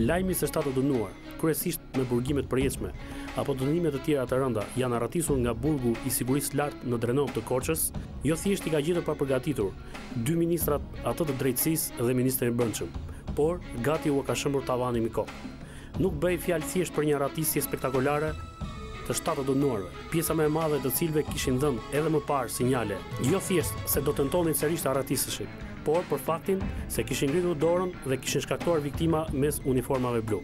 Lajmi se shtatë të dënuar, kryesisht me burgime të përjetshme apo dënime të tjera të rënda, janë arratisur nga burgu i sigurisë së lartë në Drenovë të Korçës, jo thjesht i ka gjetur papërgatitur dy ministrat, atë të drejtësisë dhe ministrin e brendshëm, por gati u ka shëmbur tavanin mbi kokë. Nuk bëhej fjalë thjesht për një arratisje spektakolare të shtatë të dënuarve. pjesa më e madhe e të cilëve kishin dhënë edhe më parë sinjale, jo thjesht se do tentonin sërish të arratiseshin, por për faktin se kishin ngritur dorën dhe kishin shkaktuar viktima mes uniformave blu.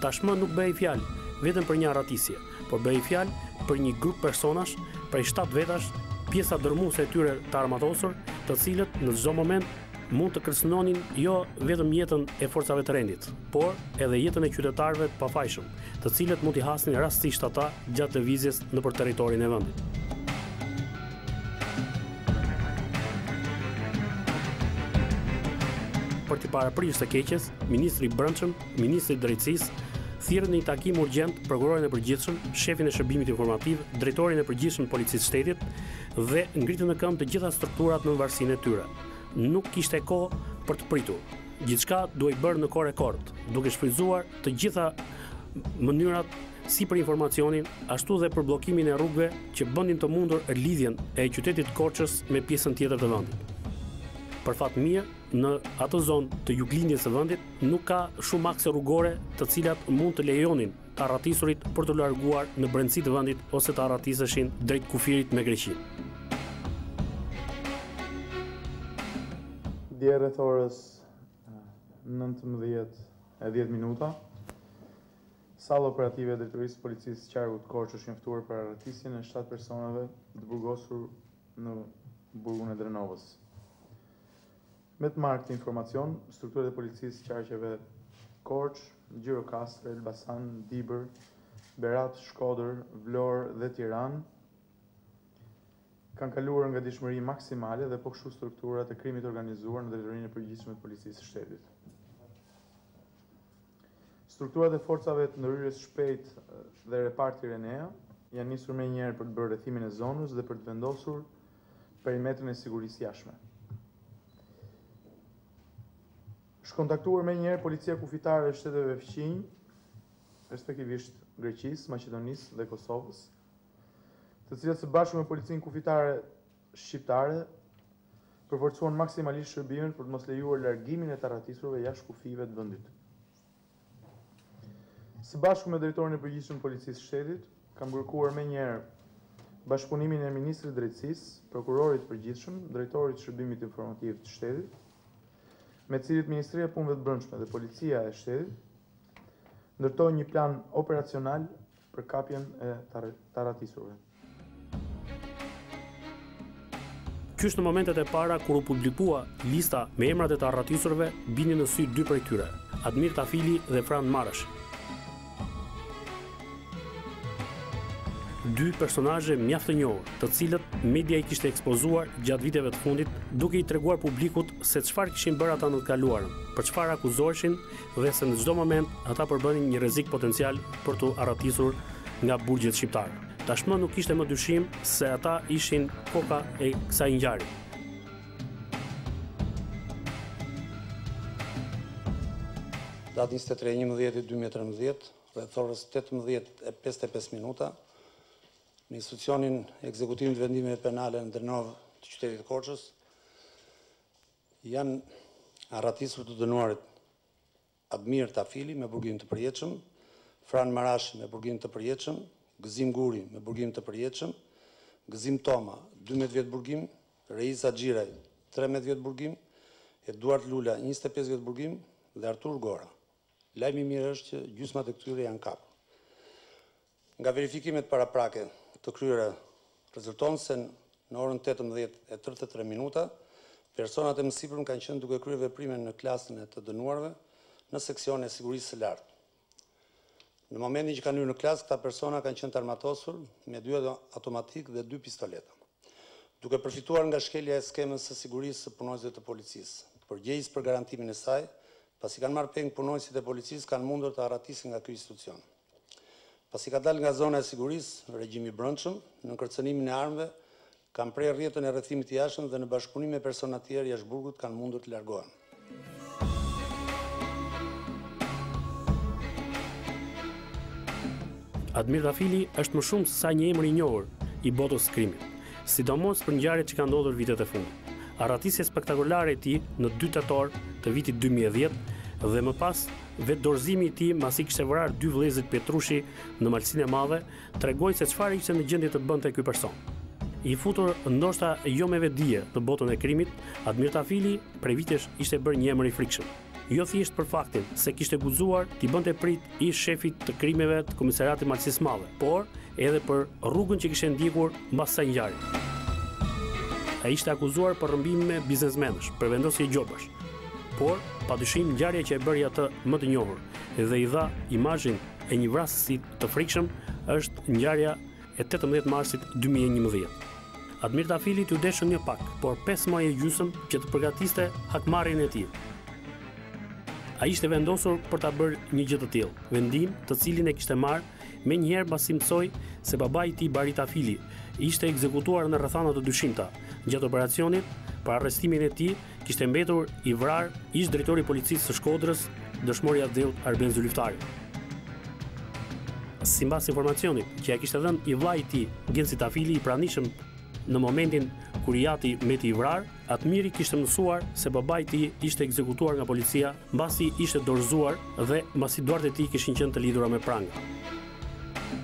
Tashmë nuk bëhej fjalë vetëm për një arratisje, por bëhej fjalë për një grup personash prej shtatë vetash, pjesa dërrmuese e tyre të armatosur, të cilët në çdo moment mund të kërcënonin jo vetëm jetën e forcave të rendit, por edhe jetën e qytetarëve të pafajshëm, të cilët mund t'i hasnin rastësisht ata gjatë lëvizjes nëpër territorin e vendit. Për t'i paraprirë së keqes, ministri i Brendshëm, ministri i Drejtësisë, thirrën në një takim urgjent prokurorin e përgjithshëm, shefin e shërbimit informativ, drejtorin e përgjithshëm të Policisë së Shtetit dhe ngritën në këmbë të gjitha strukturat në varësinë e tyre. Nuk kishte kohë për të pritur. Gjithçka duhej bërë në kohë rekord, duke shfrytëzuar të gjitha mënyrat si për informacionin, ashtu dhe për bllokimin e rrugëve që bënin të mundur lidhjen e qytetit të Korçës me pjesën tjetër të vendit. Për fat të mirë, në atë zonë të juglindjes së vendit nuk ka shumë akse rrugore të cilat mund të lejonin të arratisurit për t'u larguar në brendësi të vendit ose të arratiseshin drejt kufirit me Greqinë. Dje rreth orës 19 e 10 minuta, salla operative e drejtorisë së policisë së Qarkut Korçë është njoftuar për arratisjen e 7 personave të burgosur në burgun e Drenovës. Me të marrë këtë informacion, strukturat e policisë së qarqeve Korçë, Gjirokastër, Elbasan, Dibër, Berat, Shkodër, Vlorë dhe Tiranë kanë kaluar në gatishmëri maksimale dhe po kështu strukturat e krimit të organizuar në drejtorinë e përgjithshme të policisë së shtetit. Strukturat e forcave të ndërhyrjes së shpejtë dhe reparti Renea janë nisur menjëherë për të bërë rrethimin e zonës dhe për të vendosur perimetrin e sigurisë së jashtme. Është kontaktuar menjëherë policia kufitare e shteteve fqinj, respektivisht Greqisë, Maqedonisë dhe Kosovës, të cilat së bashku me policinë kufitare shqiptare përforcuan maksimalisht shërbimet për të mos lejuar largimin e të arratisurve jashtë kufijve të vendit. Së bashku me Drejtorin e Përgjithshëm të Policisë së Shtetit, kam kërkuar menjëherë bashkëpunimin e Ministrit të Drejtësisë, Prokurorit të Përgjithshëm, Drejtorit të Shërbimit Informativ të Shtetit, me të cilët Ministria e Punëve të Brendshme dhe Policia e Shtetit ndërtoi një plan operacional për kapjen e të arratisurve. Qysh në momentet e para kur u publikua lista me emrat e të arratisurve, binin në sy dy prej tyre, Admir Tafili dhe Fran Marashi, dy personazhe mjaft të njohur, të cilët media i kishte ekspozuar gjatë viteve të fundit, duke i treguar publikut se çfarë kishin bërë ata në të kaluarën, për çfarë akuzoheshin dhe se në çdo moment ata përbënin një rrezik potencial për t'u arratisur nga burgjet shqiptare. Tashmë nuk kishte më dyshim se ata ishin koka e kësaj ngjarje. Datë 23.11.2013, rreth orës 18.55 minuta, në institucionin e ekzekutimit të vendimeve penale në Drenovë të qytetit të Korçës, Janë arratisur të dënuarit Admir Tafili me burgim të përjetshëm, Fran Marashi me burgim të përjetshëm, Gëzim Guri me burgim të përjetshëm, Gëzim Toma, dymbëdhjetë vjet burgim, Reis Haxhiraj, trembëdhjetë vjet burgim, Eduart Lula, njëzet e pesë vjet burgim dhe Artur Gora. Lajmi i mirë është që gjysmat e këtyre janë kapur. Nga verifikimet paraprake të kryera rezulton se në orën tetëmbëdhjetë e tridhjetë e tre minuta personat e mësipërm kanë qenë duke kryer veprime në klasën e të dënuarve në seksionin e sigurisë së lartë. Në momentin që kanë hyrë në klasë këta persona kanë qenë të armatosur me dy automatikë dhe dy pistoleta. Duke përfituar nga shkelja e skemës së sigurisë së punonjësve të policisë, përgjegjës për garantimin e saj, pasi kanë marrë peng punonjësit e policisë kanë mundur të arratisen nga ky institucion. Pasi ka dalë nga zona e sigurisë, regjimi i brendshëm, nën kërcënimin e armëve, kanë prerë rrjetën e rrethimit të jashtëm dhe në bashkëpunim me persona të tjerë jashtë burgut kanë mundur të largohen. Admir Tafili është më shumë se sa një emër i njohur i botës së krimit, sidomos për ngjarjet që kanë ndodhur vitet e fundit. Arratisja spektakolare e tij në dy tetor të vitit dy mijë e dhjetë dhe më pas Vetëdorëzimi i tij, masi kishte vrarë dy vëllezërit Petrushi në Malësinë e Madhe, tregoi se çfarë ishte në gjendje të bënte ky person. I futur ndoshta jo me vetëdije në botën e krimit, Admir Tafili prej vitesh ishte bërë një emër i frikshëm. Jo thjesht për faktin se kishte guxuar t'i bënte pritë ish-shefit të krimeve të komisariatit të Malësisë së Madhe, por edhe për rrugën që kishte ndjekur mbas asaj ngjarje. Ai ishte akuzuar për rrëmbime biznesmenësh, për vendosje gjobësh, Por, padyshim ngjarja që e bëri atë më të njohur dhe i dha imazhin e një vrasësi të frikshëm është ngjarja e 18 marsit 2011. Admir Tafilit iu deshën jo pak, por 5 muaj e gjysëm që të përgatiste hakmarrjen e tij. Ai ishte i vendosur për ta bërë një gjë të tillë, vendim të cilin e kishte marrë menjëherë mbasi mësoi se babai i tij Bari Tafili ishte ekzekutuar në rrethana të dyshimta gjatë operacionit për arrestimin e tij kishte mbetur i vrarë ish drejtori i policisë së Shkodrës, dëshmori i atdheut Arben Zylyftari. Simbas informacionit që ia kishte dhënë i vëllai i tij, Genci Tafili i pranishëm në momentin kur i ati mbeti i vrarë, Admiri kishte mësuar se babai i tij ishte ekzekutuar nga policia mbasi ishte dorëzuar dhe mbasi duart e tij kishin qenë të lidhura me pranga.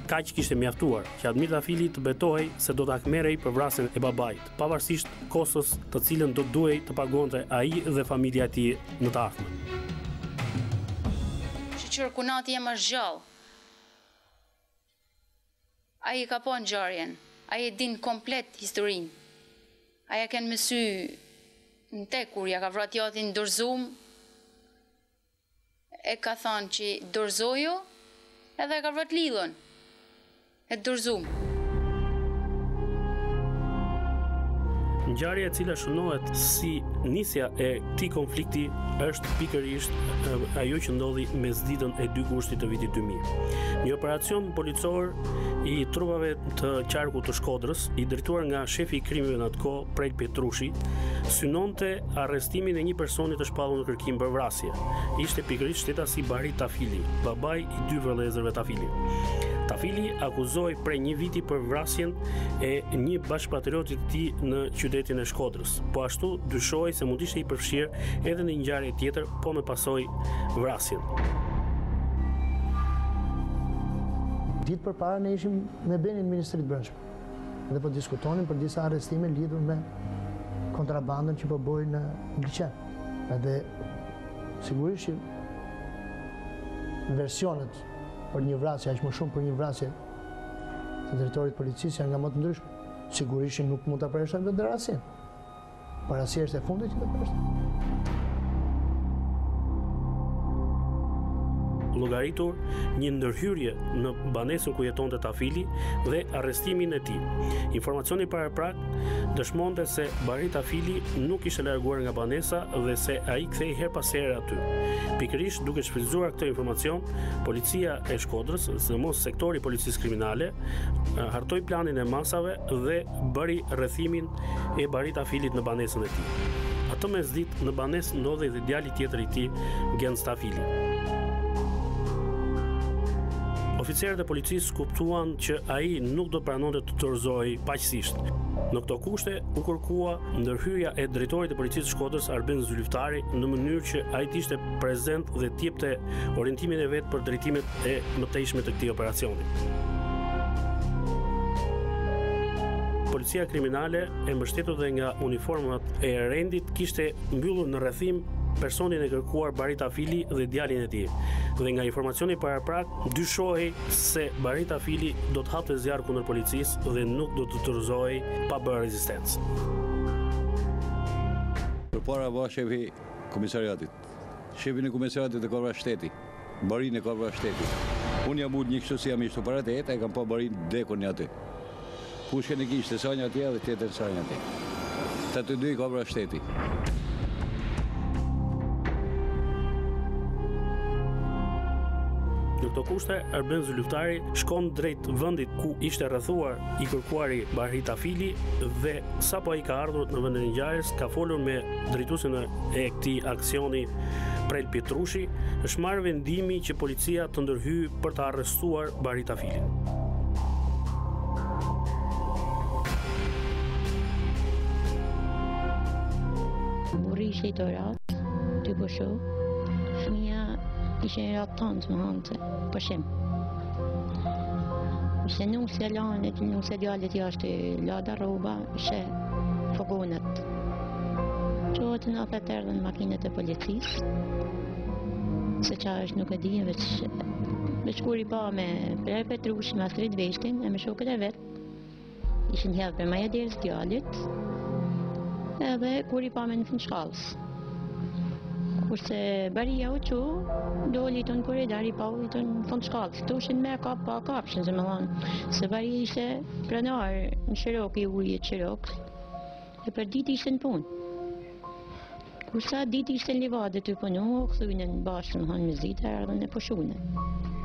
Kaq kishte mjaftuar që Admir Tafili të betohej se do të hakmerrej për vrasjen e babait. pavarësisht kostos të cilën do duhej të pagonte ai dhe familja e tij në të ardhmen. Shyqyr kunati jem asht gjallë. Ai e ka pa ngjarjen, ai e din komplet historinë. Ai a kenë mësy në te kur ia ka vra t'jatin dorëzum. E ka thanë qi dorzoju edhe e ka vra t'lidhun e dorzum. Ngjarja e cila shënohet si nisja e këtij konflikti është pikërisht ajo që ndodhi mesditën e 2 gushtit të vitit 2000. Një operacion policor i trupave të qarkut të Shkodrës, i drejtuar nga shefi i krimeve në atë kohë, Preg Petrushi, synonte arrestimin e një personi të shpallur në kërkim për vrasje. Ishte pikërisht shtetasi Bari Tafili, babai i dy vëllezërve Tafili. Tafili akuzohej prej një viti për vrasjen e një bashkëpatrioti të tij në qytetin e Shkodrës. Po ashtu dyshohej se mund të ishte i përfshirë edhe në një ngjarje tjetër, po me pasojë vrasjen. Ditë përpara ne ishim me Benin në Ministri të Brendshme. dhe po diskutonim për disa arrestime lidhur me kontrabandën që po bëhej në liqen. Edhe sigurisht që versionet për një vrasje, aq më shumë për një vrasje të drejtorit policisë janë nga më të ndryshme. Sigurisht që nuk mund ta përjashtoj dhe rastin. Por asnjëherë s'e mundëm që ta vërtetojmë. Llogaritur një ndërhyrje në banesën ku jetonte Tafili dhe arrestimin e tij. Informacioni paraprak dëshmonte se Bari Tafili nuk ishte larguar nga banesa dhe se ai kthehej herë pas here aty. Pikërisht duke shfrytëzuar këtë informacion, policia e Shkodrës, sidomos sektori i policisë kriminale, hartoi planin e masave dhe bëri rrethimin e Bahri Tafilit në banesën e tij. Atë mesditë në banesë ndodhej dhe djali tjetër i tij, Genc Tafili. Oficerët e policisë kuptuan që ai nuk do pranonte të dorëzohej paqësisht. Në këto kushte u kërkua ndërhyrja e drejtorit të policisë së Shkodrës Arben Zylyftari në mënyrë që ai të ishte prezent dhe të jepte orientimin e vet për drejtimet e mëtejshme të këtij operacioni. Policia kriminale e mbështetur dhe nga uniformat e rendit kishte mbyllur në rrethim personin e kërkuar Bahri Tafili dhe djalin e tij. Dhe nga informacioni paraprak, dyshohej se Bahri Tafili do të hapte zjarr kundër policisë dhe nuk do të dorëzohej pa bërë rezistencë. Përpara vrau shefin Komisariatit. Shefin e komisariatit e ka vra shteti. Bahrin e ka vra shteti. Unë jam ulë njikështu si jam njishtu para tejet, e kam pa Bahrin dekun njaty. Pushkën e kishte sa njatje dhe tjetrën sa njatje. Të të dy i ka vra shteti. Në këto kushte, Arben Zylyftari shkon drejt vendit ku ishte rrethuar i kërkuari Bahri Tafili dhe Sapo ai ka ardhur në vendin e ngjarjes, ka folur me drejtuesin e këtij aksioni Prel Pjetrushi, është marrë vendimi që policia të ndërhyjë për të arrestuar Bahri Tafilin. Burri ishte i dorat, tuj pushu, fëmija ishin ratë tanë të më hanë të përshimë. Se nuk se lanë, nuse djalit jashtë i la do rroba, se fogonët. Çohet na thotë erdhën makinat e policisë, se ça është nuk e di, veç, veç kur i pa me Prel Pjetrush, me Astrit Veshtin, e me shokët e vet, Ishin hedhë për maje derës djalit, edhe kur i pamë në fund shkallës. Kurse Bahria u çu, doli tu në koridor i pa tu në fund shkallës. Të dojshin me kap pa kapshin, qe me thanë. Se Bahria ishte pronar në Shirokë, i ujit Shirokë, e përditë ishte në punë. Kurse at ditë ishte në livadh tu punu, u kthyne në bashkë në hanë mesditë, ardhën e pushuen.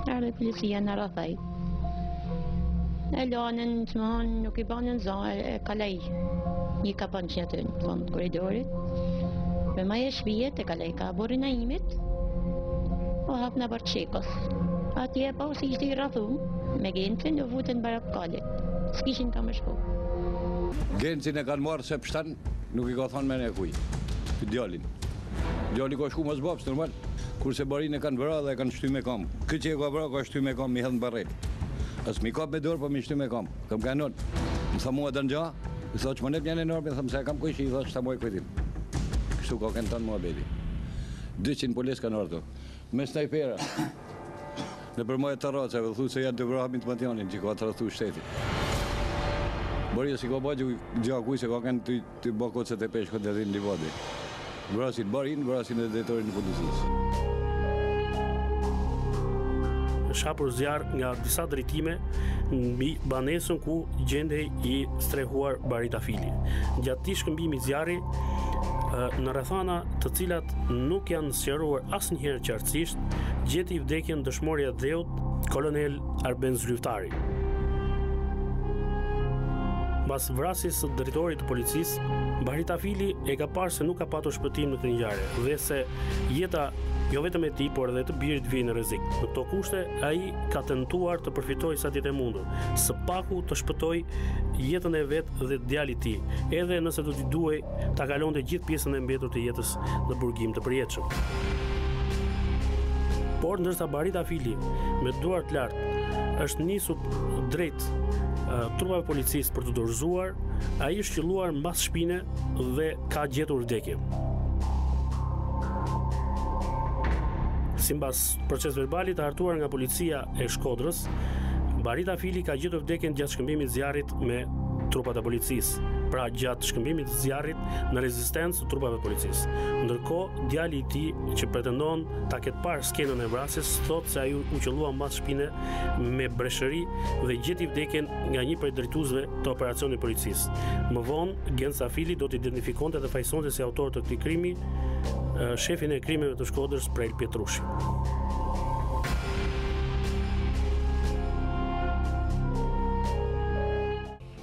Ardhën policia na rrethoi. E lanën të më hanë, nuk i banë në zahë, e kalaj. Një ka panë që atë në fund të koridorit. Në maje shpijet, e kalaj ka oborri e imit, o hapë në bërë qekës. Aty e pa si ishte i rrethum, me Gentin, u futën bërë kalit. S'kishin ka me shku. Gentin e kanë marrë se pështan Nuk i ka thonë me ne kuj, të djalin. Djali ka shku më zbapë, së normal. Kurse Bahrin e kanë vra dhe e kanë shty me kamë. Këtë që e ka vra, ka shty me kamë, mi hedhë në barret. As mi kapë me dorë, po mi shty me kamë. Kam ka nënë. Më tha mua dënë gja, më tha që më nëpë një në nërpë, më tha më se kam kuj që i tha që ta muaj kujtim. Kështu ka kënë tanë muhabeti. 200 policë kanë ardhë. Me snajpera. Nëpër majë tarracave, u thu se janë tu vra Hamit Matjanin që ka tradhtu shtetin. Por jo si ka ba gjaku i se ka kanë të ba kocët e peshkut dhe dhinë livadi. Vrasin Bahrin, vrasin e drejtorin e policisë. Është hapur zjarr nga disa drejtime mbi banesën ku gjendej i strehuar Bahri Tafili. Gjatë këtij shkëmbimi zjarri, në rrethana të cilat nuk janë sqaruar asnjëherë qartësisht Qartësisht, gjeti vdekjen dëshmori i atdheut, kolonel Arben Zylyftari. Mbas vrasjes së drejtorit të policisë, Bahri Tafili e ka parë se nuk ka patur shpëtim në këtë ngjarje dhe se jeta jo vetëm e tij, por edhe të birit vjen në rrezik. Në këto kushte ai ka tentuar të përfitojë sa të jetë e mundur, së paku të shpëtojë jetën e vet dhe djalit të tij, edhe nëse do t'i duhej ta kalonte gjithë pjesën e mbetur të jetës në burgim të përjetshëm. Por ndërsa Bahri Tafili me duart lart është nisur drejt trupave të policisë për t'u dorëzuar, ai është qëlluar mbas shpine dhe ka gjetur vdekjen. Simbas procesverbalit të hartuar nga policia e Shkodrës, Bahri Tafili ka gjetur vdekjen gjatë shkëmbimit të zjarrit me trupat e policisë. Pra gjatë shkëmbimit të zjarrit në stencë të trupave të policisë. Ndërkohë, djali i tij që pretendon ta ketë parë skenën e vrasjes, thotë se ai u qëllua mbas shpine me breshëri dhe gjeti vdekjen nga një prej drejtuesve të operacionit të policisë. Më vonë, Genc Tafili do të identifikonte dhe fajësonte si autor të këtij krimi shefin e krimeve të Shkodrës, Prel Pjetrushi.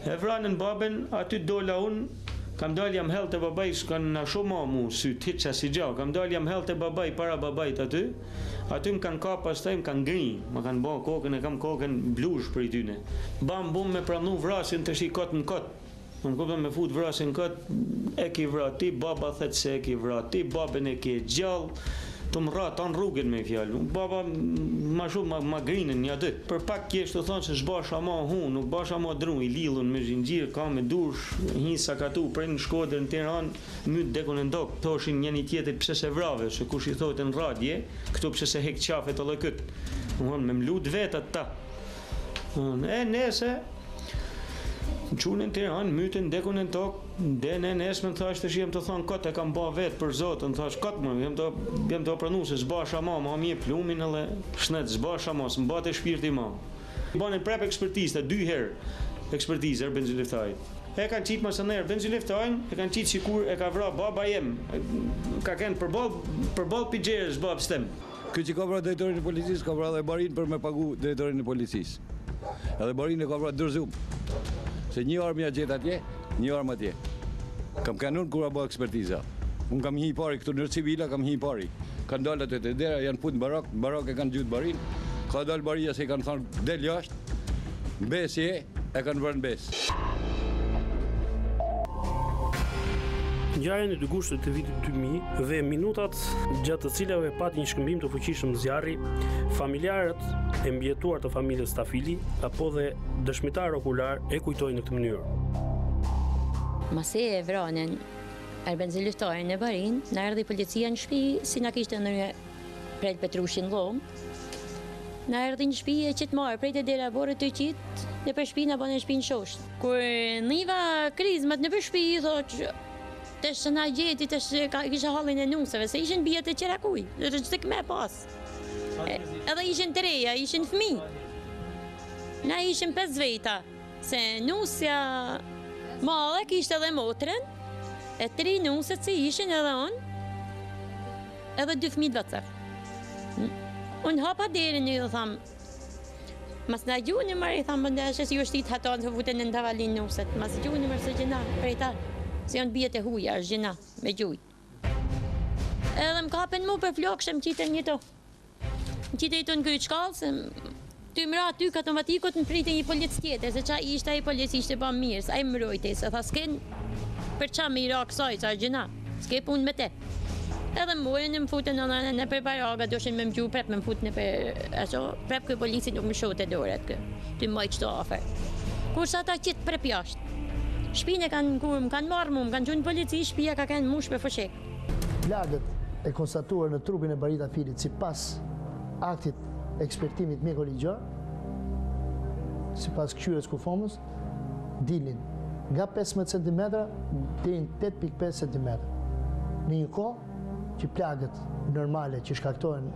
E vranën baben aty dola unë kam dalë jam hedh te babai s'kan na sho ma mu sytë hiç asgjë kam dalë jam hedh te babai para babait aty aty më kanë kapë pastaj më kanë gri ma kanë ba kokën e kam kokën blush prej tyne bam bum me pranu vrasjen tash i kot në kot më kupton me fut vrasjen në kot e ki vra ti baba thet se e ki vra ti baben e ke gjallë Tu m'rra tan rrugen me fjalë. Unë baba ma shumë ma, ma grinin nja dit. Për pak kesh të thonë se s'bajsha ma hu, nuk bajsha ma dru, i lidhun me xhinxhirë, kam e dursh, i sakatu prej në Shkodër në Tiranë, mu t'dekun në tok, thoshin njeni tjetrit pse s'e vrave, se kush i thote në radio, këtu pse s'e hek qafe të llokut. Domthon me m'lu t'vet ata. Domthon e nese, më çune në Tiranë, mu të dekun në tokë. Edhe në nesërmen thash të shihem të thonë kot e kam ba vetë për zotin thash kot më jem do jem dorzu se s'mbahesha ma me plumin edhe shnet s'mbahesha ma s'ma mbate shpirti ma bane prep ekspertizë dy herë ekspertizë Arben Zylyftarit e kanë qitë masën Arben Zylyftarin e kanë qitë sikur e ka vra baba jem ka kenë përball përball pixheres zba pstem. Ky që ka vra drejtorin e policisë ka vra dhe Bahrin për me pagu drejtorin e policisë. Edhe Bahrin e ka vra dorzum. Se një armë ja gjet atje, një armë atje. Kam kenun kur â bo ekspertiza. Unë kam hi pari këtu ndër civila, kam hi pari. Kanë dalë atë te dera, janë fut n'barakë, n'barakë e kanë gjujt Bahrin. Ka dalë Bahria se i kanë thanë, del jashtë, n'besë je, E kanë vra në besë. Ngjarjen e dy gushtit të vitit dy mijë dhe minutat gjatë të cilave pati një shkëmbim të fuqishëm zjarri, familjarët e mbijetuar të familjes Tafili apo dhe dëshmitarë okularë e kujtojnë në këtë mënyrë. Masi e vranë Arben Zylyftarin e Bahrin, na erdhi policia në shpi si na kishte ndonjë Prej Petrushin lom, Na erdhi në shpi e qit marre, prej te dera borë të qitë, nëpër shpi na banë shpijën shoshë. Kur niva krismat nëpër shpi, i thotë qi çka na gjeti, çka kisha hallin e nuseve, se ishin bija të tjerkuj, dhe të gjitha kemi pas. Edhe ishin të reja, ishin fmi. Na ishin pesë veta, se nusja madhe kishte edhe motrën, e tri nuset që ishin edhe unë, Edhe dy fëmijë të vocërr. Unë hapa derën dhe ju thashë, Mos na gjuni more, i thashë bëndë e shesë, ju është i të hatonë, të vutën në ndavalinë nuset. Mos gjuni more, se gjynah, prej ta, se janë bija të huja, është gjynah, me gjujt. Edhe më kapën mu për flokësh e më qitën një të. Më qitën te kjo krye shkallë se Ty mra aty ka të automatikut më priti një polic tjetër, se qa ishte aji polic ishte bash i mirë, se aji mrojte, se tha s'ke për ça me i ra kësaj, se është gjynah, s'ke pun me te. Edhe më morën e më futën në nënë nëpër baraka, dojshin me më gju prep me më futën nëpër aso, prep ky polici nuk më lshote doret ky, ty ma i qëtu afër. Kur sa ta qitë prep jashtë, shpinë e kanë në kurë, më kanë marë mu, më kanë gju polici, shpia ka kanë mush plot fishekë. Plagët e konstatuar në trupin e Bahri Tafilit sipas aktit ekspertimit mjekoligjor, sipas këqyrjes kufomës, dilin nga 15 cm deri në 8.5 cm. Në një kohë që plagët normale që shkaktohen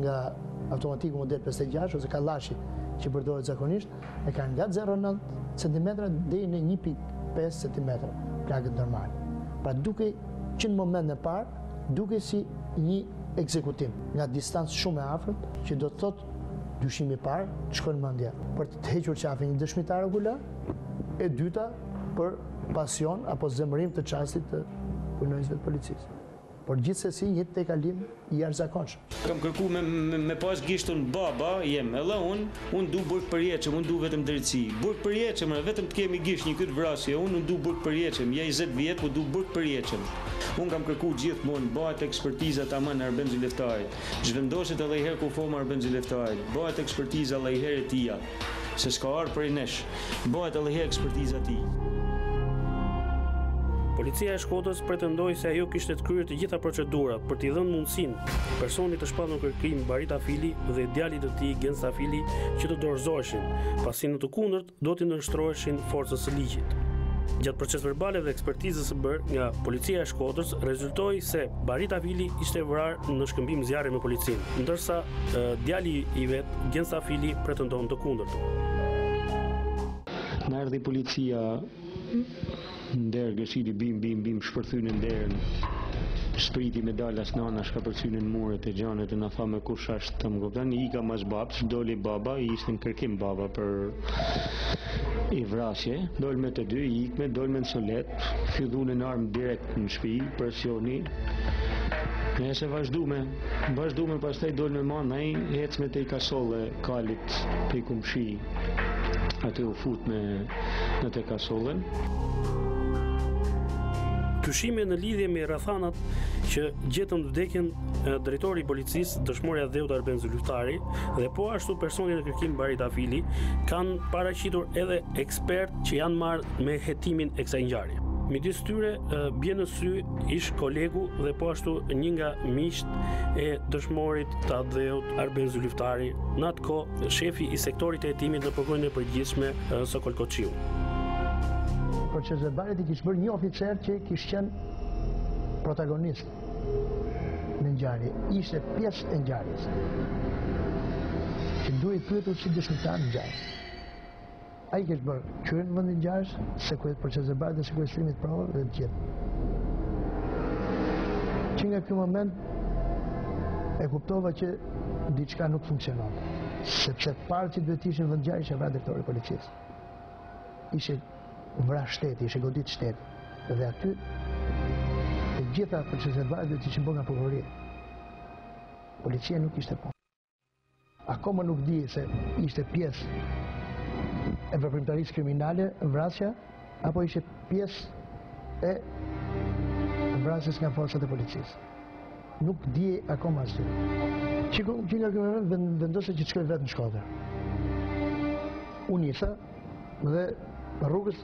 nga automatiku model 56 ose kallashi që përdoret zakonisht, e kanë nga 0.9 cm deri në 1.5 cm plagët normale. Pra duke Që në momentin e parë dukej si një ekzekutim nga distancë shumë e afërt, që do të thotë dyshimi i parë, të shkon mendja për të hequr qafë një dëshmitar okular, e dyta për pasion apo zemërim të çastit të punonjësve të policisë. Por gjithsesi një tejkalim i jashtëzakonshëm. Kam kërku me pas gishtun baba jem edhe un, un du burg përjetshëm un du vetëm drejtësi burg përjetshëm vetëm të kemi gisht në kët vrasje un un du burg përjetshëm ja njëzet vjet po du burg përjetshëm un kam kërku gjithmon bahet ekspertiza taman Arben Zylyftarit zhvarroset edhe i her kufoma Arben Zylyftarit bahet ekspertiza edhe i her e tija. Se s'ka ardhë prej nesh. Bahet edhe i her ekspertiza e tij. Policia e Shkodrës pretendoi se ajo kishte kryer të gjitha procedurat për t'i dhënë mundësinë personit të shpallur në kërkim Bahri Tafili dhe djalit të tij Genc Tafili që të dorëzoheshin, pasi në të kundërt do t'i nënshtroheshin forcës së ligjit. Gjatë procesverbalit dhe ekspertizës së bërë nga policia e Shkodrës, rezultoi se Bahri Tafili ishte vrarë në shkëmbim zjarri me policinë, ndërsa djali i vet, Genc Tafili pretendon të kundërtën. Na erdhi policia n'derë trokiti bim bim bim shpërthyne derën shpriti me dalë as nana shka përsynin muret e gjanet e na tha me kush ashtë të më kuptan ika mas babës doli baba ishte në kërkim baba për i vrasje dolme të dy ikme dolme në soletë filluan me armë direkt në shpi presioni ne se vazhdume Vazhdume pastaj dolme m'anë ai ecme te i kasolle kalit te i komshi aty u futme në te kasollen Dyshime në lidhje me rrethanat që gjetën vdekjen drejtori i policisë dëshmori i atdheut Arben Zylyftari dhe po ashtu personi në kërkim Bahri Tafili kanë paraqitur edhe ekspertë që janë marrë me hetimin e kësaj ngjarje. Midis tyre bie në sy ish kolegu dhe po ashtu një nga miqtë e dëshmorit të atdheut Arben Zylyftari, në atë kohë shefi i sektorit të hetimit në Prokurorinë e Përgjithshme Sokol Koçiu. Procesverbalet i kish bërë një oficer që kish qenë protagonist në ngjarje, ishte pjesë e ngjarjes. Që duhej pyetur si dëshmitar në ngjarje. Ai kishte bërë këqyrjen e vendngjarjes, sekuestrimet, procesverbalet dhe sekuestrimet e provave dhe të gjithë. Që nga ky moment, e kuptova që diçka nuk funksionon. Sepse i pari që duhet të ishte në vendngjarje, ishe vra drejtori i policisë. Ishe vra shteti, ishe godit shteti. Dhe aty, të gjitha procesverbalet duhet të ishin bërë nga prokurorët. Policia nuk ishte po. Akoma nuk di se ishte pjesë e veprimtarisë kriminale, vrasja, apo ishte pjesë e vrasjes nga forcat e policisë. Nuk di akoma as këtë. Kështu që nga ky moment, vendosa që të shkoj vetë në Shkodër. U nisa dhe rrugës,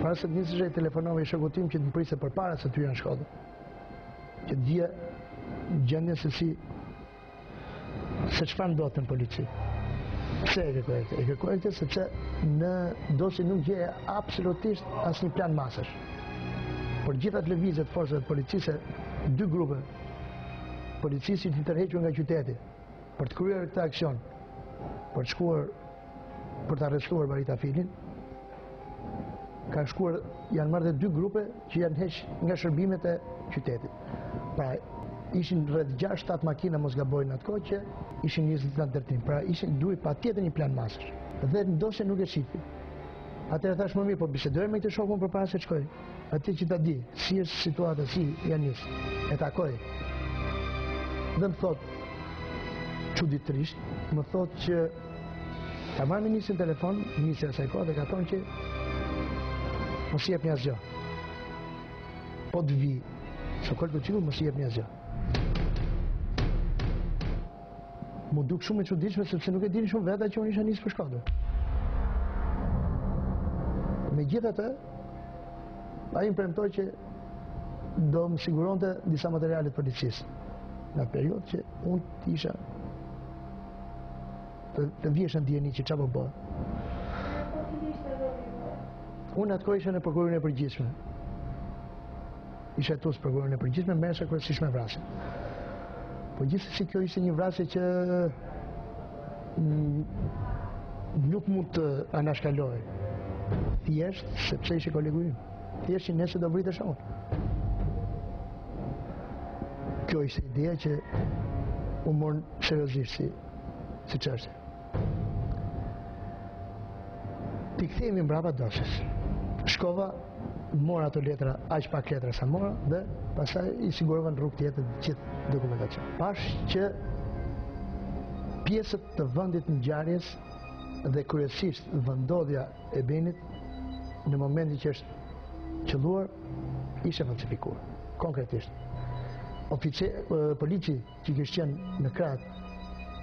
para se të nisesha i telefonova një shokut tim që të më priste përpara se të hyja në Shkodër. Që të dija gjendjen se si Se çfarë bëhet në polici. Pse e kërkoja këtë? E kërkoja këtë sepse në dosje nuk gjeje absolutisht asnjë plan masash. Për të gjitha lëvizjet e forcave të policisë, dy grupe policie ishin tërhequr nga qyteti, për të kryer këtë aksion, për të shkuar për të arrestuar Bahri Tafilin, kanë shkuar, janë marrë dhe dy grupe që janë hequr nga shërbimet e qytetit. Pra, ishin rreth 6-7 makina mos gaboj në atë kohë që ishin nisur për arrestim. Pra, ishin duhet patjetër një plan masash. Dhe në dosje nuk e shihje. Atëherë thashë më mirë, po bisedoj me këtë shokun përpara se të shkoj atje që ta di, si është situata, si janë nisur, e takoj. Dhe më thotë, çuditërisht, më thotë që Ka marrë ministri në telefon, ministri i asaj kohe, dhe ka thënë që mos i jepni asgjë. Po të vijë Sokol Çilu, mos i jepni asgjë. M'u duk shumë e çuditshme, sepse nuk e dinin shumë veta që unë isha nisur për Shkodër. Megjithatë, ai më premtoi që do më siguronte disa materiale të policisë. Në mënyrë që unë t'isha Të, të vihesha në dijeni se ça po bëhej. Unë atë kohë isha në prokurorinë e përgjithshme. Isha hetues në prokurorinë e përgjithshme, merresha kryesisht me vrasje. Po gjithsesi kjo ishte një vrasje që mm, nuk mund të anashkaloja. Thjesht, sepse ishte kolegu im. Thjesht që nesër do vritesha unë. Kjo ishte ideja që u mor seriozisht si, si çështje. T'i kthehemi mbrapa dosjes. Shkova, mora ato letra, aq pak letra sa mora, dhe pastaj i sigurova në rrugë tjetër të gjithë dokumentacionin. Pashë që pjesët të vendit të ngjarjes dhe kryesisht vendndodhja e Benit në momentin që është qëlluar ishte falsifikuar. Konkretisht, ofice, polici që kishte qenë në krah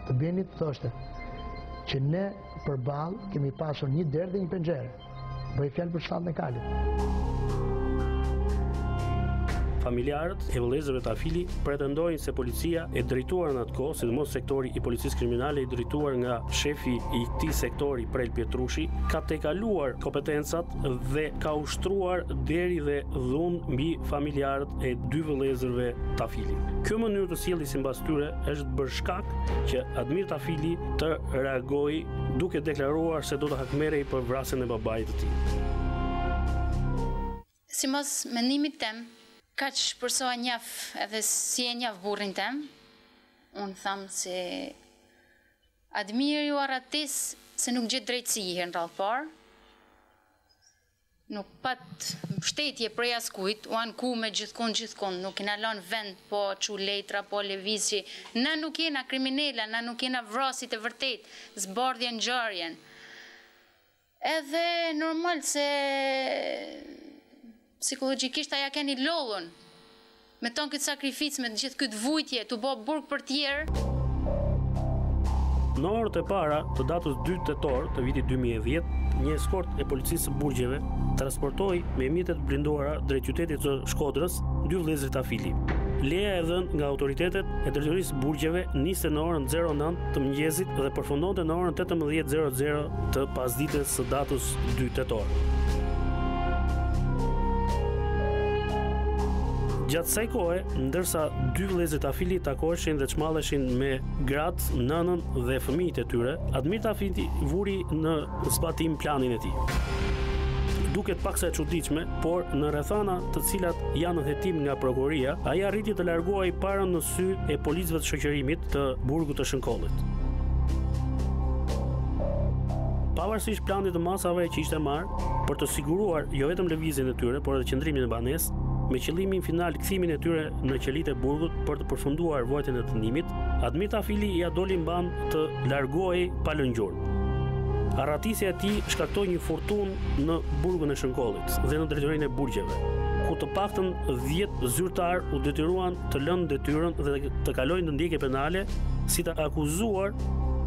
të Benit, thoshte që ne përballë kemi pasur një derë dhe një penxhere. Bëhej fjalë për stallën e kalit. Familjarët e vëllezërve Tafili pretendojnë se policia e drejtuar në atë kohë, sidomos sektori i policisë kriminale i drejtuar nga shefi i këtij sektori Prel Pjetrushi ka tejkaluar kompetencat dhe ka ushtruar deri dhe dhunë mbi familjarët e dy vëllezërve Tafili. Kjo mënyrë të sjelljes simbas tyre është bërë shkak që Admir Tafili të reagojë duke deklaruar se do të hakmerrej për vrasjen e babait të tij. Simas mendimit tem, kaq për sa e njof edhe si e njof burrin tem, unë tham se Admiri u arratis se nuk gjet drejtësi e n'radhë t'parë, nuk pat mbështetje prej askujt, u ankume gjithkund gjithkund, nuk kena lanë vend, po çu letra, po lëvizshim, na nuk jena kriminela, na nuk jena vrasësit e vërtetë, zbardhe ngjarjen. Edhe normal se psikologjikisht a kenë i lodhun me ton këtë sakrificë, me gjithë këtë vuajtje, tu bo burg për tjerë. Në orët e para të datës dy tetor të vitit dy mijë e dhjetë, një eskortë e policisë së burgjeve transportoi me mjete të blinduara drejt qytetit të Shkodrës dy vëllezërit Tafili. Leja e dhënë nga autoritetet e drejtorisë së burgjeve niste në orën 09 të mëngjesit dhe përfundonte në orën 18:00 të pasdites së datës 2 tetor. Gjatë kësaj kohe, ndërsa dy vëllezërit Tafili takoheshin dhe çmalleshin me gratë, nënën dhe fëmijët e tyre, Admir Tafili vuri në zbatim planin e tij. Duket pak sa e çuditshme, por në rrethana të cilat janë në hetim nga prokuroria, ai arriti të largohej para në sy e policëve të shoqërimit të burgut të Shënkollit. Pavarësisht planit të masave që ishte marrë për të siguruar jo vetëm lëvizjen e tyre, por edhe qëndrimin në banesë, me qëllimin final kthimin e tyre në qelitë e burgut për të përfunduar vuajtjen e dënimit, Admir Tafili ia doli mbanë të largohej pa lënë gjurmë. Arratisja e tij shkaktoi një furtunë në burgun e Shënkollit dhe në drejtorinë e burgjeve, ku të paktën 10 zyrtarë u detyruan të lënë detyrën dhe të kalojnë në ndjekje penale si të akuzuar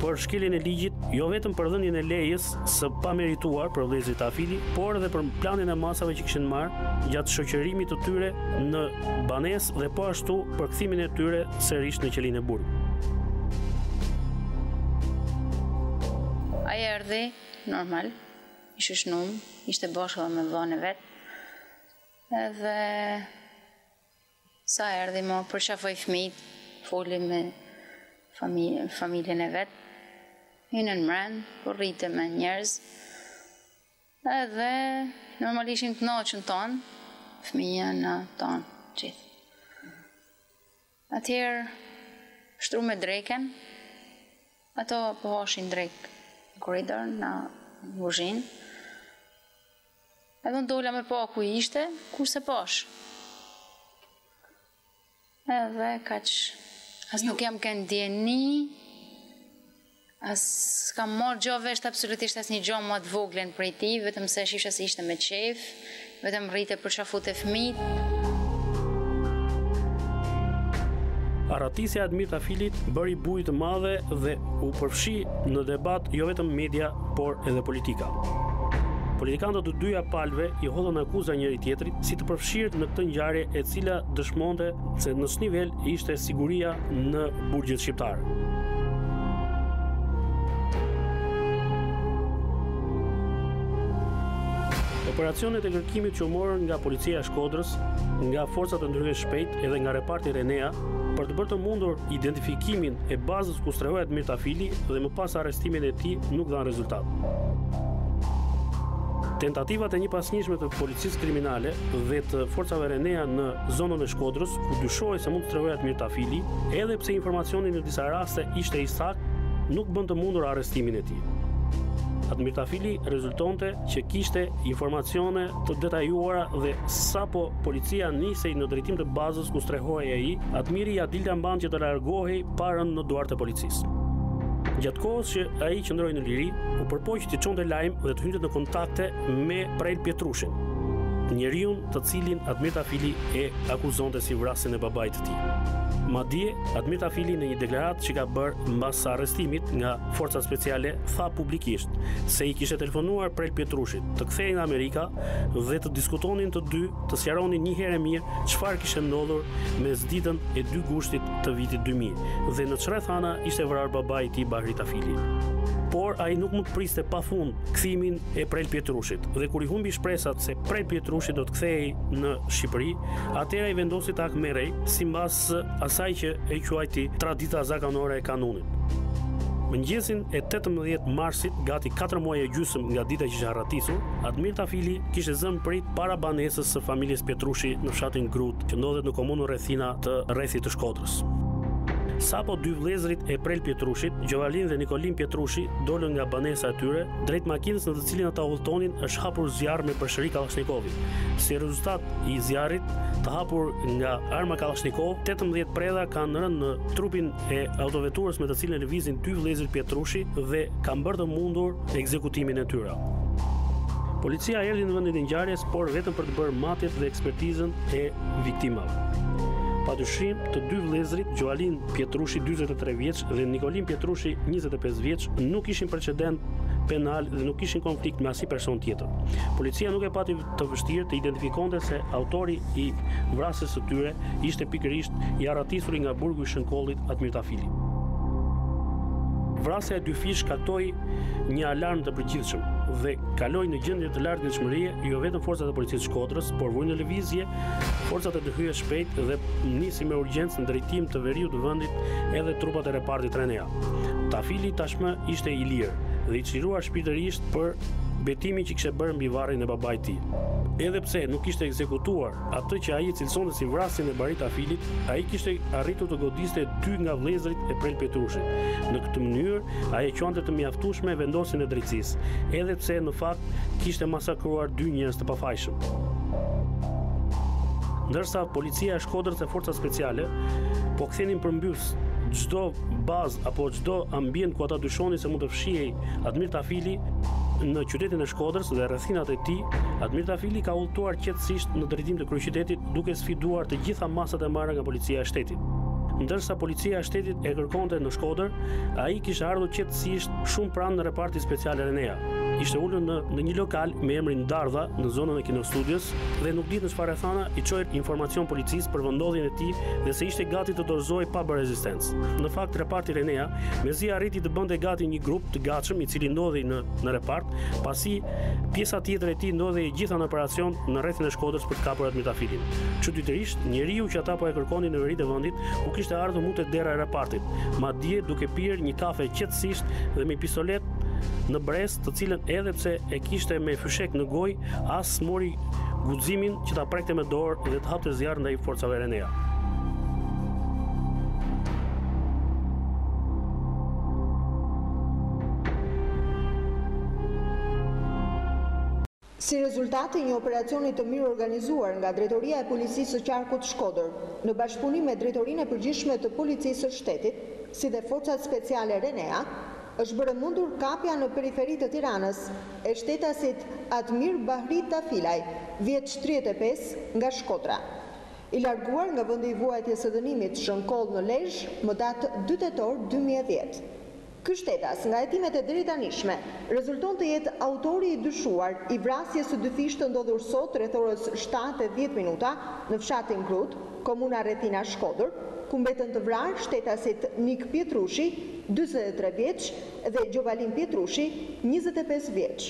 për shkeljen e ligjit, jo vetëm për dhënien e lejes së pamerituar për vëllezërit Tafili, por edhe për planin e masave që kishin marrë gjatë shoqërimit të tyre në banesë dhe po ashtu për kthimin e tyre sërish në qelinë e burgut. Ai erdhi normal, i shoqnum, ishte bashkë edhe me vllanë e vet. Edhe Sa erdhi ma, përqafoi fëmijt, foli me familjen e vet, hyni mren, po rrite me njerz, edhe normal ishin t'knaqun tan, fëmija na tan gjithë. Atëher shtru me dreken, ata po hashin drek në koridor, na në guzhinë, Edhe unë dola me pa ku ishte, kur se pashë. Edhe kaq, as nuk jam kënë n'dijeni, as kam marrë gjo vesh absolutisht as një gjo ma të voglen prej tij, vetëm se shifsha se ishte me qejf, vetëm rrite përqafte fmijt. Arratisja e Admir Tafilit bëri bujë të madhe dhe u përfshi në debat jo vetëm media, por edhe politika. Politikanët e të dyja palëve i hodhën akuza njëri-tjetrit si të përfshirë në këtë ngjarje e cila dëshmonte se në ç'nivel ishte siguria në burgjet shqiptare. Operacionet e kërkimit që u morën nga policia e Shkodrës, nga forcat e ndërhyrjes së shpejtë edhe nga reparti Renea për të bërë të mundur identifikimin e bazës ku strehohej Admir Tafili dhe më pas arrestimin e tij nuk dhanë rezultat. Tentativat e njëpasnjëshme të policisë kriminale dhe të forcave Renea në zonën e Shkodrës, ku dyshohej se mund të strehohej Admir Tafili, edhe pse informacioni në disa raste ishte i saktë, nuk bënë të mundur arrestimin e tij. Admir Tafili rezultonte që kishte informacione të detajuara dhe sapo policia nisej në drejtim të bazës ku strehohej ai, Admiri ia dilte mbanë që të largohej pa rënë në duart e policisë. Gjatë kohës që ai qëndroi në liri, u përpoq të çonte lajm dhe të hynte në kontakte me Prel Pjetrushin, njeriun të cilin Admir Tafili e akuzonte si vrasësin e babait të tij. Madje, Admir Tafili në një deklaratë që ka bërë mbas arrestimit nga forcat speciale tha publikisht se i kishte telefonuar Prel Pjetrushit të kthehej nga Amerika dhe të diskutonin të dy, të sqaronin një herë e mirë çfarë kishte ndodhur mesditën e 2 gushtit të vitit 2000 dhe në ç'rrethana ishte vrarë babai i tij Bahri Tafili. Por ai nuk mund të priste pa fund kthimin e Prel Pjetrushit dhe kur i humbi shpresat se Prel Pjetrushi do të kthehej në Shqipëri, atëherë ai vendosi të hakmerrej sipas asaj që e quajti tradita zakonore e kanunit. Mëngjesin e 18 marsit, gati 4 muaj e gjysëm nga dita që ishte arratisur, Admir Tafili kishte zënë pritë para banesës së familjes Pjetrushi në fshatin Grut, që ndodhet në komunën Rrethina të rrethit të Shkodrës. Sapo dy vëllezërit e Prel Pjetrushit, Gjovalin dhe Nikolin Pjetrushi, dolën nga banesa e tyre, drejt makinës në të cilën ata udhëtonin është hapur zjarr me breshëri kallashnikovi. Si rezultat i zjarrit të hapur nga arma kallashnikov, 18 predha kanë rënë në trupin e autoveturës me të cilën lëviznin dy vëllezërit Pjetrushi dhe kanë bërë të mundur ekzekutimin e tyre. Policia erdhi në vendin e ngjarjes, por vetëm për të bërë matjet dhe ekspertizën e viktimave. Pa dyshim, të dy vëllezërit, Gjovalin Pjetrushi, 23 vjeç, dhe Nikolin Pjetrushi, 25 vjeç, nuk ishin precedent penal dhe nuk ishin në konflikt me asnjë person tjetër. Policia nuk e pati të vështirë të identifikonte se autori i vrasjes së tyre ishte pikërisht i arratisuri nga burgu i Shënkollit, Admir Tafili. Vrasja e dyfishtë shkaktoi një alarm të përgjithshëm dhe kaloi në gjendje të lartë gatishmërie jo vetëm forcat e policisë së Shkodrës, por vuri në lëvizje forcat e ndërhyrjes së shpejtë dhe nisi me urgjencë në drejtim të veriut të vendit edhe trupat e repartit Renea. Tafili tashmë ishte i lirë dhe i çliruar shpirtërisht për betimin që kishte bërë mbi varrin e babait të tij. Edhe pse nuk kishte ekzekutuar atë që ai cilësonte si vrasësin e Bahri Tafilit, ai kishte arritur të godiste dy nga vëllezërit e Prel Pjetrushit. Në këtë mënyrë, Ai e quante të mjaftueshme vendosjen e drejtësisë, edhe pse në fakt kishte masakruar dy njerëz të pafajshëm. Ndërsa policia e Shkodrës dhe forcat speciale po kthenin përmbys çdo bazë apo çdo ambient ku ata dyshonin se mund të fshihej Admir Tafili në qytetin e Shkodrës dhe rrethinat e tij, Admir Tafili ka udhëtuar qetësisht në drejtim të kryeqytetit duke sfiduar të gjitha masat e marra nga policia e shtetit. Ndërsa policia e shtetit e kërkonte në Shkodër, Ai kishte ardhur qetësisht shumë pranë repartit special Renea. Ishte ulur në, në një lokal me emrin Dardha në zonën e kinostudios dhe nuk dihet në ç'rrethana i çoi informacion policisë për vendndodhjen e tij dhe se ishte gati të dorëzohej pa bërë rezistencë. Në fakt reparti Renea mezi arriti të bënte gati një grup të gatshëm i cili ndodhej në në repart, pasi pjesa tjetër e tij ndodhej e gjitha në operacion në rrethin e Shkodrës për të kapur Admir Tafilin. Çuditërisht, njeriu që ata po e kërkonin në veri të vendit, u kishte ardhur mu te dera e repartit. madje duke pirë një kafe qetësisht dhe me pistoletë në brez, të cilën edhe pse e kishte me fyshek në gojë, as mori guximin që ta prekte me dorë dhe të hapte zjarr ndaj forcave Renea. Si rezultat i një operacioni të mirëorganizuar nga Drejtoria e Policisë së Qarkut Shkodër, në bashkëpunim me Drejtorinë e Përgjithshme të Policisë së Shtetit, si dhe Forcat Speciale RENEA, është bërë e mundur kapja në periferi të Tiranës e shtetasit Admir Bahri Tafilaj, vjeç tridhjetë e pesë, nga Shkodra. I larguar nga vendi i vuajtjes së dënimit Shënkoll në Lezhë, më datë dy tetor dy mijë e dhjetë. Ky shtetas, nga hetimet e deritanishme, rezulton të jetë autori i dyshuar i vrasjes së dyfishtë të ndodhur sot rreth orës shtatë e dhjetë minuta në fshatin Grudë, komuna Rrethina Shkodër, ku mbetën të vrarë shtetasit Nik Pjetrushi, njëzet e tre vjeç, dhe Gjovalin Pjetrushi, njëzet e pesë vjeç.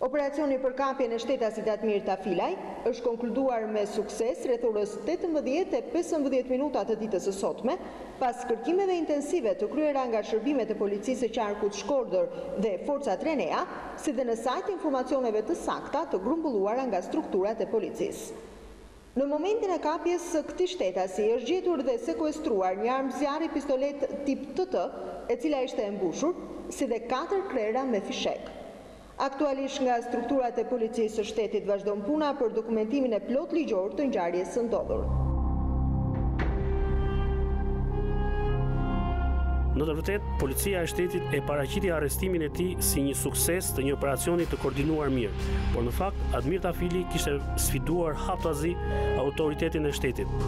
Operacioni për kapjen e shtetasit Admir Tafilaj është konkluduar me sukses rreth orës tetëmbëdhjetë e pesëmbëdhjetë minuta të ditës së sotme, pas kërkimeve intensive të kryera nga shërbimet e Policisë së Qarkut Shkodër dhe forcat RENEA, si dhe në sajë të informacioneve të sakta të grumbulluara nga strukturat e Policisë. Në momentin e kapjes së këtij shtetasi është gjetur dhe sekuestruar një armë zjarri pistoletë tip TT, e cila ishte e mbushur, si dhe katër krehëra me fishekë. Aktualisht nga strukturat e Policisë së Shtetit vazhdon puna për dokumentimin e plotë ligjor të ngjarjes së ndodhur. Në të vërtetë, Policia e Shtetit e paraqiti arrestimin e tij si një sukses të një operacioni të koordinuar mirë, por në fakt Admir Tafili kishte sfiduar haptazi autoritetin e shtetit.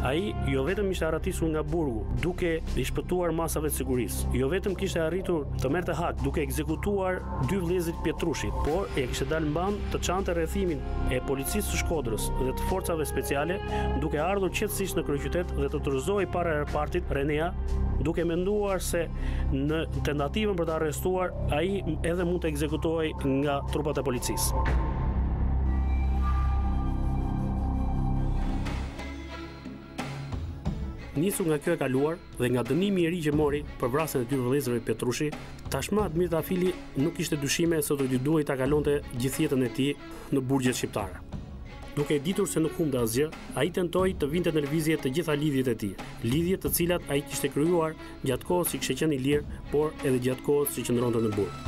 Ai jo vetëm ishte arratisur nga burgu, duke i shpëtuar masave të sigurisë, jo vetëm kishte arritur të merrte hak duke ekzekutuar dy vëllezërit Pjetrushi, por ia kishte dalë mbanë të çante rrethimin e policisë së Shkodrës dhe të forcave speciale duke ardhur qetësisht në kryeqytet dhe të dorëzohej para repartit Renea, duke menduar se në tentativën për ta arrestuar ai edhe mund të ekzekutohej nga trupat e policisë. Nisur nga kjo e kaluar dhe nga dënimi i ri që mori për vrasjen e dy vëllezërve Pjetrushi, tashmë Admir Tafili nuk kishte dyshime se do t'i duhej ta kalonte gjithë jetën e tij në burgjet shqiptare. Duke e ditur se nuk humbte asgjë, ai tentoi të vinte në lëvizje të gjitha lidhjet e tij, lidhje të cilat ai kishte krijuar gjatë kohës që kishte qenë i lirë, por edhe gjatë kohës që qëndronte në burg.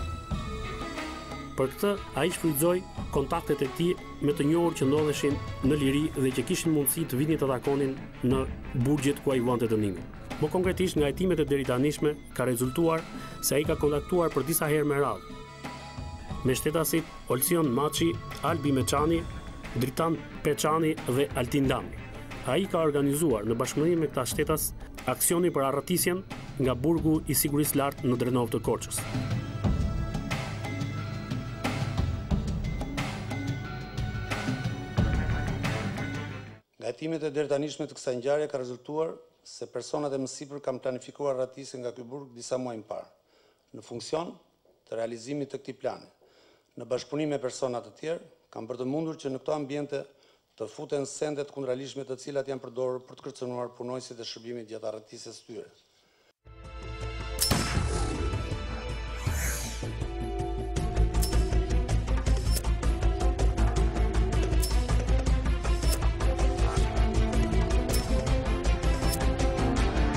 Për këtë, ai shfrytëzoi kontaktet e tij me të njohur që ndodheshin në liri dhe që kishin mundësi të vinin të takonin në burgjet ku ai vuante dënimin. Më konkretisht, nga hetimet e deritanishme ka rezultuar se ai ka kontaktuar për disa herë me radhë me shtetasit Olsion Maçi, Albi Meçani, Dritan Peçani dhe Altin Lami. Ai ka organizuar në bashkëpunim me këta shtetas aksionin për arratisjen nga burgu i sigurisë lartë në Drenovë të Korçës. Nga hetimet e deri tanishme të kësaj ngjarje ka rezultuar se personat e mësipër kanë planifikuar arratisjen nga ky burg disa muaj më parë. Në funksion të realizimit të këtij plani, në bashkëpunim me persona të tjerë, kanë bërë të mundur që në këto ambiente të futen sendet e kundraligjshme të cilat janë përdorur për të kërcënuar punonjësit e shërbimit gjatë arratisjes së tyre.